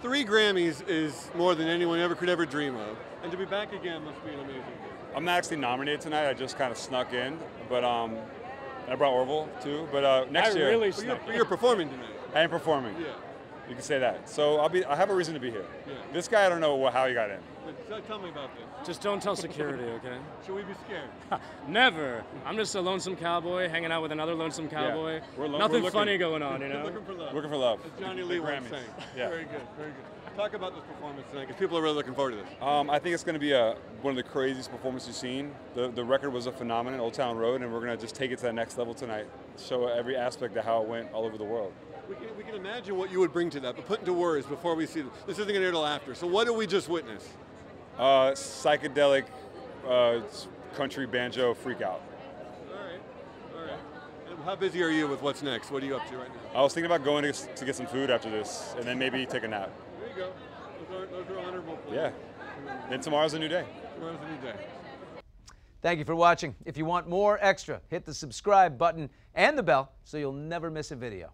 Three Grammys is more than anyone ever could ever dream of. And to be back again must be an amazing thing. I'm not actually nominated tonight. I just kind of snuck in, but um, I brought Orville too. But uh, next I year, really But you're, snuck. you're performing tonight. I am performing. Yeah. You can say that. So I'll be. I have a reason to be here. Yeah. This guy, I don't know wh- how he got in. But tell me about this. Just don't tell security, okay? Should we be scared? Never. I'm just a lonesome cowboy hanging out with another lonesome cowboy. Yeah. We're lo- Nothing we're funny going on, you You're know? looking for love. Looking for love. As Johnny Lee once Grammys. sang. Yeah. Very good, very good. Talk about this performance tonight, because people are really looking forward to this. Um, I think it's going to be a, one of the craziest performances you've seen. The, the record was a phenomenon, Old Town Road, and we're going to just take it to the next level tonight. Show every aspect of how it went all over the world. We can, we can imagine what you would bring to that, but put into words before we see this. This isn't going to air till after. So what do we just witness? Uh, psychedelic uh, country banjo freak out. All right, all right. And how busy are you with what's next? What are you up to right now? I was thinking about going to, to get some food after this, and then maybe take a nap. There you go. Those are, those are honorable places. Yeah. Then tomorrow's a new day. Tomorrow's a new day. Thank you for watching. If you want more extra, hit the subscribe button and the bell so you'll never miss a video.